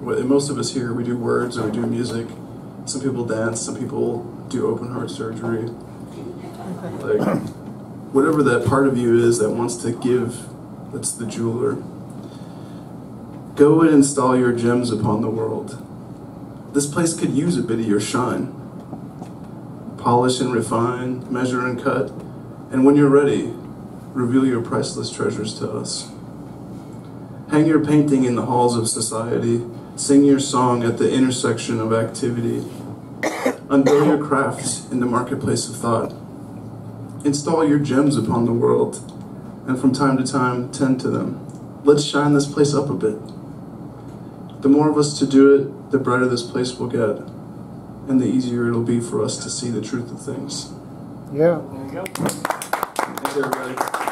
Most of us here, we do words or we do music. Some people dance, some people do open heart surgery. Like, whatever that part of you is that wants to give, that's the jeweler. Go and install your gems upon the world. This place could use a bit of your shine. Polish and refine, measure and cut, and when you're ready, reveal your priceless treasures to us. Hang your painting in the halls of society. Sing your song at the intersection of activity. Unveil your crafts in the marketplace of thought. Install your gems upon the world, and from time to time tend to them. Let's shine this place up a bit. The more of us to do it, the brighter this place will get, and the easier it'll be for us to see the truth of things. Yeah. There you go. Thanks, everybody.